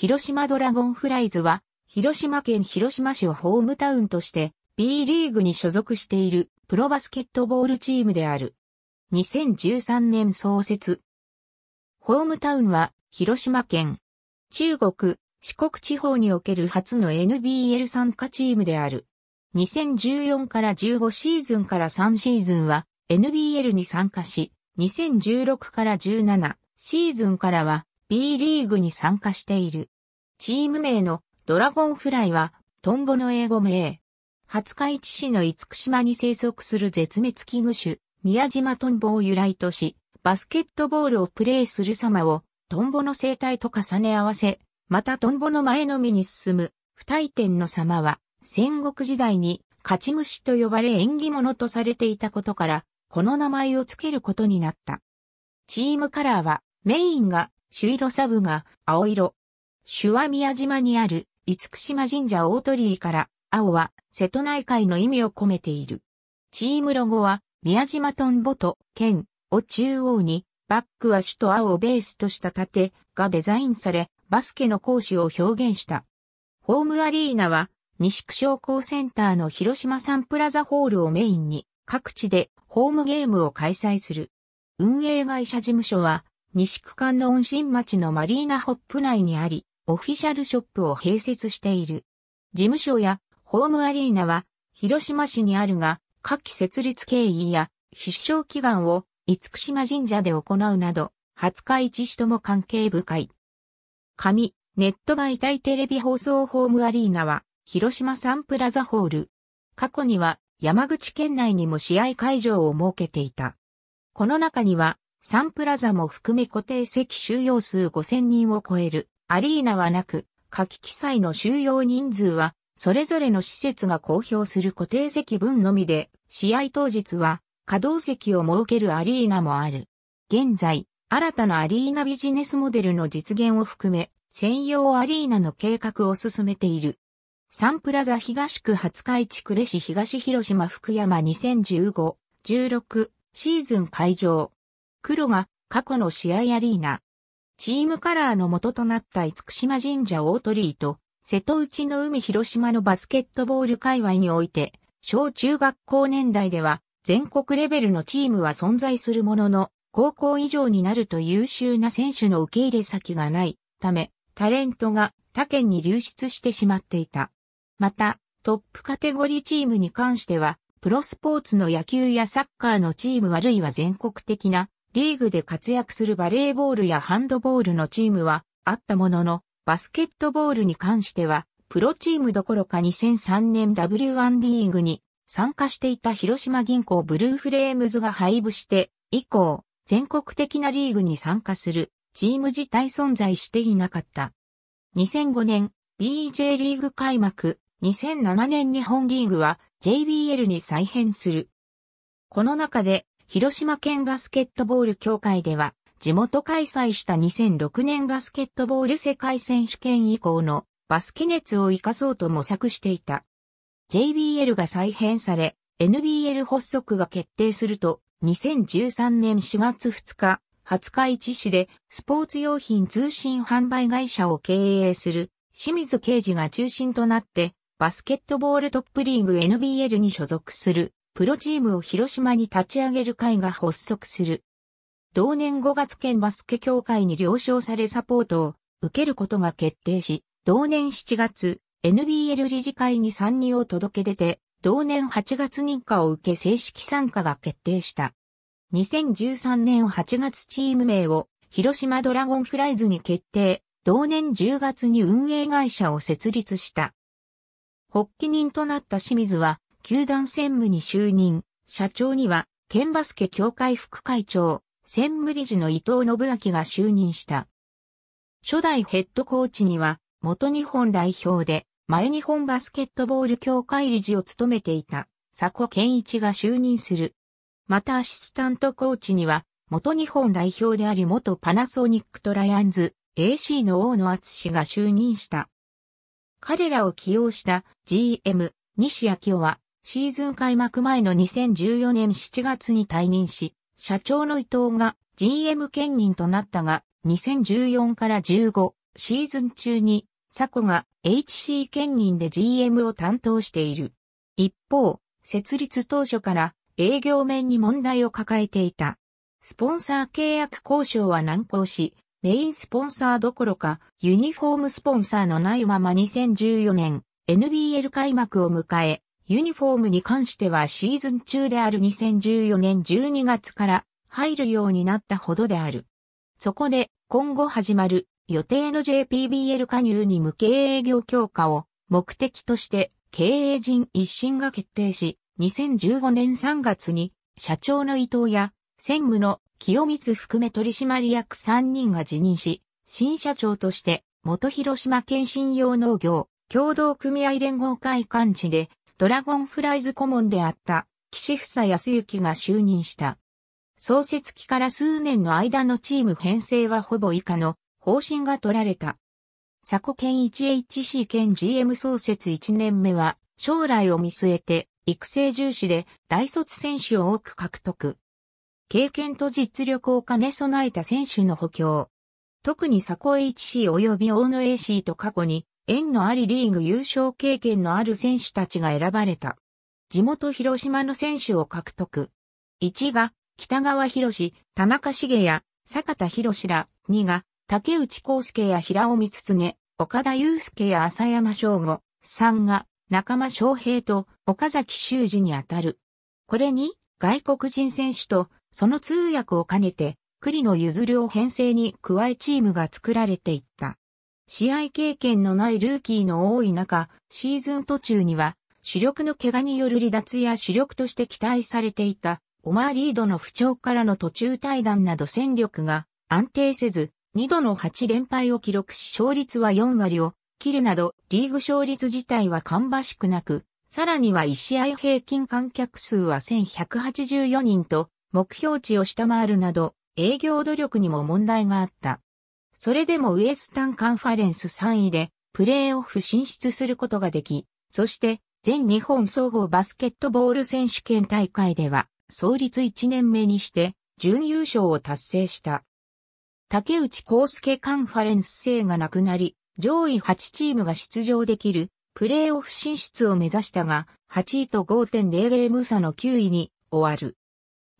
広島ドラゴンフライズは、広島県広島市をホームタウンとして B リーグに所属しているプロバスケットボールチームである。2013年創設。ホームタウンは広島県。中国、四国地方における初の NBL 参加チームである。2014から15シーズンから3シーズンは NBL に参加し、2016から17シーズンからは B リーグに参加している。チーム名のドラゴンフライはトンボの英語名。廿日市市の厳島に生息する絶滅危惧種、宮島トンボを由来とし、バスケットボールをプレーする様をトンボの生態と重ね合わせ、またトンボの前のみに進む不退転の様は戦国時代に勝ち虫と呼ばれ縁起物とされていたことから、この名前を付けることになった。チームカラーはメインが朱色サブが青色。主は宮島にある厳島神社大鳥居から青は瀬戸内海の意味を込めている。チームロゴは宮島トンボと剣を中央に、バックは首都青をベースとした盾がデザインされ、バスケの講師を表現した。ホームアリーナは、西区商工センターの広島サンプラザホールをメインに、各地でホームゲームを開催する。運営会社事務所は、西区間の温新町のマリーナホップ内にあり、オフィシャルショップを併設している。事務所やホームアリーナは、広島市にあるが、下記設立経緯や必勝祈願を厳島神社で行うなど、廿日市市とも関係深い。紙、ネット媒体テレビ放送ホームアリーナは、広島サンプラザホール。過去には山口県内にも試合会場を設けていた。この中には、サンプラザも含め固定席収容数5000人を超えるアリーナはなく、下記記載の収容人数はそれぞれの施設が公表する固定席分のみで、試合当日は稼働席を設けるアリーナもある。現在、新たなアリーナビジネスモデルの実現を含め、専用アリーナの計画を進めている。サンプラザ東区廿日市呉市東広島福山2015、16シーズン会場。黒が過去の試合アリーナ。チームカラーの元となった厳島神社大鳥居と瀬戸内の海広島のバスケットボール界隈において、小中学校年代では全国レベルのチームは存在するものの、高校以上になると優秀な選手の受け入れ先がないため、タレントが他県に流出してしまっていた。また、トップカテゴリーチームに関しては、プロスポーツの野球やサッカーのチームあるいは全国的なリーグで活躍するバレーボールやハンドボールのチームはあったものの、バスケットボールに関しては、プロチームどころか2003年 W1 リーグに参加していた広島銀行ブルーフレームズが廃部して、以降、全国的なリーグに参加するチーム自体存在していなかった。2005年 BJ リーグ開幕、2007年日本リーグは JBL に再編する。この中で、広島県バスケットボール協会では、地元開催した2006年バスケットボール世界選手権以降のバスケ熱を活かそうと模索していた。JBL が再編され、NBL 発足が決定すると、2013年4月2日、廿日市市でスポーツ用品通信販売会社を経営する清水啓二が中心となってバスケットボールトップリーグ NBL に所属するプロチームを広島に立ち上げる会が発足する。同年5月県バスケ協会に了承されサポートを受けることが決定し、同年7月、NBL 理事会に参入を届け出て、同年8月認可を受け正式参加が決定した。2013年8月チーム名を広島ドラゴンフライズに決定、同年10月に運営会社を設立した。発起人となった清水は、球団専務に就任、社長には、県バスケ協会副会長、専務理事の伊藤信明が就任した。初代ヘッドコーチには、元日本代表で、前日本バスケットボール協会理事を務めていた、佐古健一が就任する。またアシスタントコーチには、元日本代表であり元パナソニックトライアンズ AC の大野厚が就任した。彼らを起用した GM 西明夫はシーズン開幕前の2014年7月に退任し、社長の伊藤が GM 兼任となったが、2014から15シーズン中に、サコが HC 兼任で GM を担当している。一方、設立当初から営業面に問題を抱えていた。スポンサー契約交渉は難航し、メインスポンサーどころかユニフォームスポンサーのないまま2014年 NBL 開幕を迎え、ユニフォームに関してはシーズン中である2014年12月から入るようになったほどである。そこで今後始まる予定の JPBL 加入に向け営業強化を目的として経営陣一新が決定し、2015年3月に社長の伊藤や専務の清光含め取締役3人が辞任し、新社長として元広島県信用農業共同組合連合会幹事でドラゴンフライズ顧問であった岸房康之が就任した。創設期から数年の間のチーム編成はほぼ以下の方針が取られた。佐古県 1HC 県 GM 創設1年目は将来を見据えて育成重視で大卒選手を多く獲得。経験と実力を兼ね備えた選手の補強。特に佐古 HC 及び大野 AC と過去に縁のありリーグ優勝経験のある選手たちが選ばれた。地元広島の選手を獲得。1が、北川博士、田中茂也、坂田博士ら、2が、竹内康介や平尾光常、岡田祐介や浅山翔吾、3が、中間翔平と岡崎修二にあたる。これに、外国人選手と、その通訳を兼ねて、栗野譲るを編成に加えチームが作られていった。試合経験のないルーキーの多い中、シーズン途中には、主力の怪我による離脱や主力として期待されていた、オマーリードの不調からの途中退団など戦力が安定せず、2度の8連敗を記録し勝率は4割を切るなど、リーグ勝率自体は芳しくなく、さらには1試合平均観客数は1184人と、目標値を下回るなど、営業努力にも問題があった。それでもウエスタンカンファレンス3位でプレーオフ進出することができ、そして全日本総合バスケットボール選手権大会では創立1年目にして準優勝を達成した。竹内康介カンファレンス制がなくなり、上位8チームが出場できるプレーオフ進出を目指したが、8位と5.0ゲーム差の9位に終わる。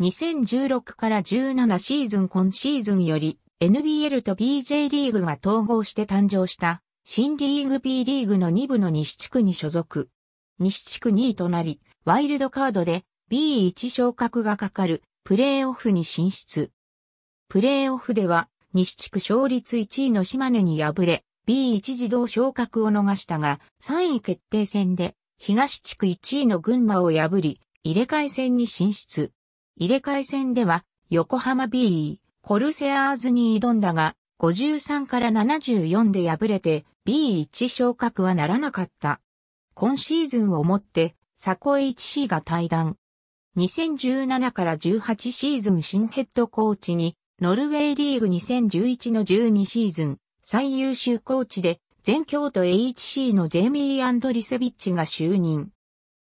2016から17シーズン今シーズンより NBL と BJ リーグが統合して誕生した新リーグ B リーグの2部の西地区に所属。西地区2位となり、ワイルドカードで B1 昇格がかかるプレーオフに進出。プレーオフでは西地区勝率1位の島根に敗れ、B1 自動昇格を逃したが、3位決定戦で東地区1位の群馬を破り、入れ替え戦に進出。入れ替え戦では横浜 B、コルセアーズに挑んだが、53から74で敗れて B1 昇格はならなかった。今シーズンをもって、サコ HC が退団。2017から18シーズン新ヘッドコーチに、ノルウェーリーグ2011の12シーズン、最優秀コーチで、全京都 HC のジェミー・アンドリセビッチが就任。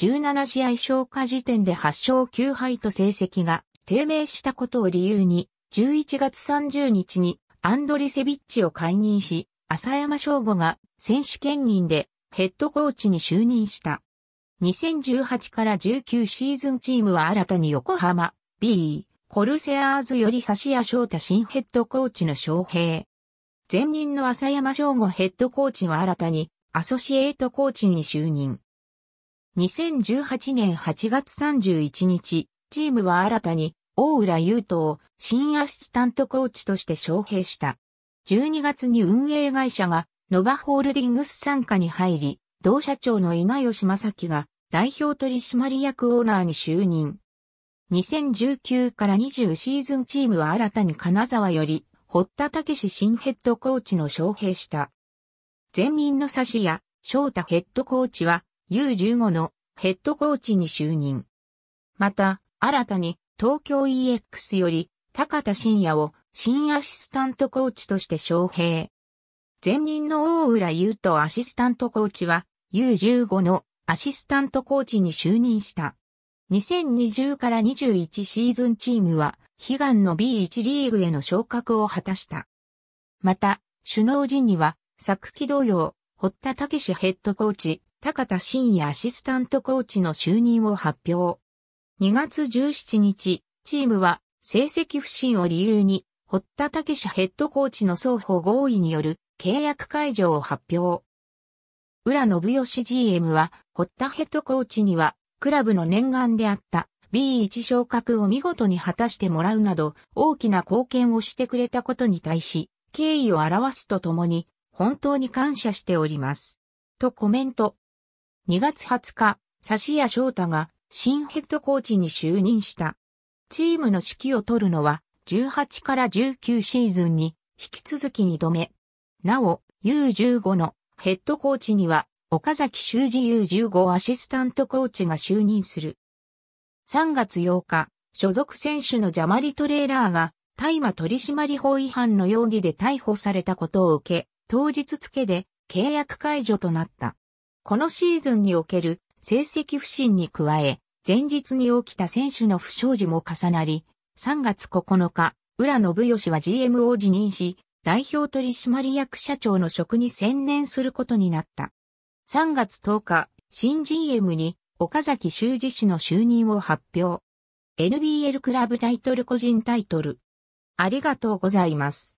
17試合消化時点で8勝9敗と成績が低迷したことを理由に、11月30日にアンドリセビッチを解任し、浅山翔吾が選手兼任でヘッドコーチに就任した。2018から19シーズンチームは新たに横浜、B、コルセアーズより差谷翔太新ヘッドコーチの招聘。前任の浅山翔吾ヘッドコーチは新たにアソシエイトコーチに就任。2018年8月31日、チームは新たに大浦優斗を新アシスタントコーチとして招聘した。12月に運営会社がノバホールディングス参加に入り、同社長の稲吉正樹が代表取締役オーナーに就任。2019から20シーズンチームは新たに金沢より、堀田武史新ヘッドコーチの招聘した。前任の指や翔太ヘッドコーチは U15 のヘッドコーチに就任。また、新たに東京 EX より高田信也を新アシスタントコーチとして招聘。前任の大浦優斗アシスタントコーチは U15 のアシスタントコーチに就任した。2020から21シーズンチームは悲願の B1 リーグへの昇格を果たした。また、首脳陣には昨季同様、堀田武史ヘッドコーチ、高田真也アシスタントコーチの就任を発表。2月17日、チームは成績不振を理由に、堀田武史ヘッドコーチの双方合意による契約解除を発表。浦信義 GM は、堀田ヘッドコーチには、クラブの念願であった B1 昇格を見事に果たしてもらうなど、大きな貢献をしてくれたことに対し、敬意を表すとともに、本当に感謝しております。とコメント。2月20日、指谷翔太が新ヘッドコーチに就任した。チームの指揮を取るのは、18から19シーズンに引き続き2度目。なお、U15 のヘッドコーチには、岡崎修二 U15 アシスタントコーチが就任する。3月8日、所属選手のジャマリトレーラーが大麻取締法違反の容疑で逮捕されたことを受け、当日付で契約解除となった。このシーズンにおける成績不振に加え、前日に起きた選手の不祥事も重なり、3月9日、浦信義は GM を辞任し、代表取締役社長の職に専念することになった。3月10日、新 GM に岡崎修二氏の就任を発表。NBL クラブタイトル個人タイトル。ありがとうございます。